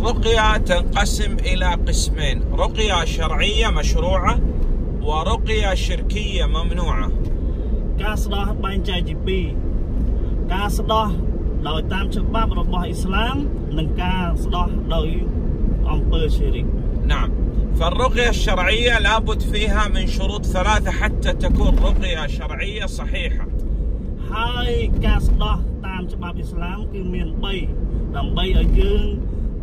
الرقية تنقسم إلى قسمين رقية شرعية مشروعة ورقية شركية ممنوعة ការស្ដោះបែងចែកជាពីរការស្ដោះដោយតាមច្បាប់របស់អ៊ីស្លាមនិងការស្ដោះដោយអំពើឈិរិក نعم فالرقية الشرعية لابد فيها من شروط ثلاثة حتى تكون رقية شرعية صحيحة ហើយការស្ដោះតាមច្បាប់អ៊ីស្លាមគឺមាន3ដើម្បីឲ្យយើង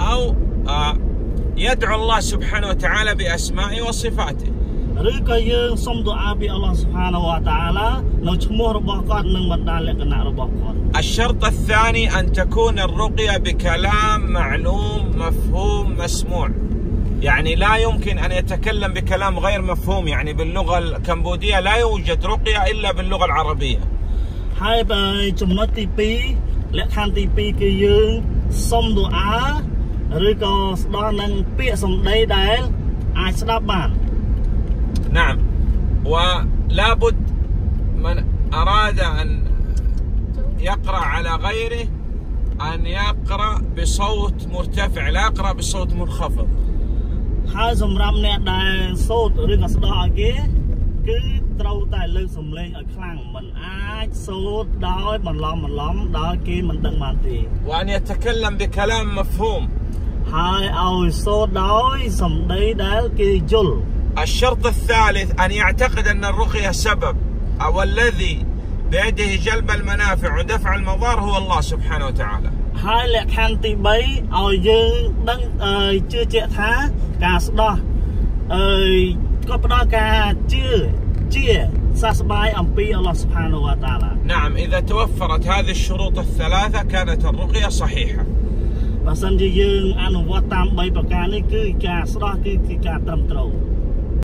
أو آه، يدعو الله سبحانه وتعالى بأسمائه وصفاته ឬក៏យើងសុំទូអាពីអល់ឡោះស៊ុបហានាវតាឡានៅឈ្មោះរបស់គាត់និងបណ្ដាលក្ខណៈរបស់គាត់ الشرط الثاني أن تكون الرقية بكلام معلوم مفهوم مسموع يعني لا يمكن أن يتكلم بكلام غير مفهوم يعني باللغة الكمبودية لا يوجد رقية إلا باللغة العربية ហើយបើចំណុចទី2លក្ខខណ្ឌទី2គឺយើងសុំទូអា ឬក៏ស្ដោះនឹងពាក្យសម្ដីដែលអាចស្ដាប់បាន نعم ولابد من أراد أن يقرأ على غيره أن يقرأ بصوت مرتفع لا يقرأ بصوت منخفض ហើយសម្រាប់អ្នកដែលសូត្រឬក៏ស្ដោះឲ្យគេគឺត្រូវតែលើកសំឡេងឲ្យខ្លាំងមិនអាចសូត្រដោយបន្លំបន្លំដោយគេមិនដឹងបានទេ وأن يتكلم بكلام مفهوم ហើយឲ្យសូត្រដោយសម្ដីដែលគេយល់ الشرط الثالث أن يعتقد أن الرقية سبب أو الذي بيده جلب المنافع ودفع المضار هو الله سبحانه وتعالى ហើយលក្ខខណ្ឌទី3ឲ្យយើងដឹងអើយជឿជាក់ថាការស្ដោះអើយក៏ផ្ដល់ការជឿជាសះស្បើយអំពីអល់ឡោះស៊ុបហានាវតាឡា نعم إذا توفرت هذه الشروط الثلاثة كانت الرقية صحيحة បើសិនជាយើងអនុវត្តតាម3ប្រការនេះគឺការស្ដោះគឺគឺការត្រឹមត្រូវ